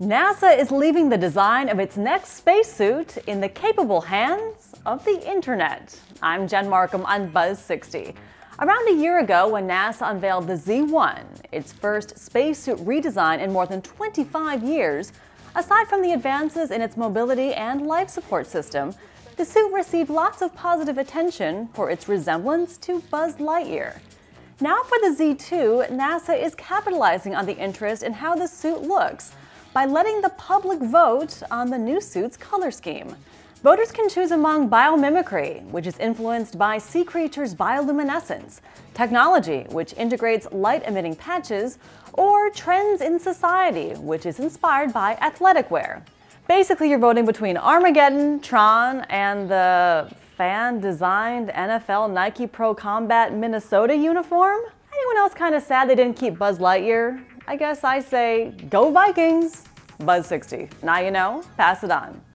NASA is leaving the design of its next spacesuit in the capable hands of the internet. I'm Jen Markham on Buzz 60. Around a year ago, when NASA unveiled the Z1, its first spacesuit redesign in more than 25 years, aside from the advances in its mobility and life support system, the suit received lots of positive attention for its resemblance to Buzz Lightyear. Now for the Z2, NASA is capitalizing on the interest in how the suit looks by letting the public vote on the new suit's color scheme. Voters can choose among biomimicry, which is influenced by sea creatures' bioluminescence, technology, which integrates light emitting patches, or trends in society, which is inspired by athletic wear. Basically, you're voting between Armageddon, Tron, and the fan designed NFL Nike Pro Combat Minnesota uniform. Anyone else kind of sad they didn't keep Buzz Lightyear? I guess I say, go Vikings! Buzz 60. Now you know, pass it on.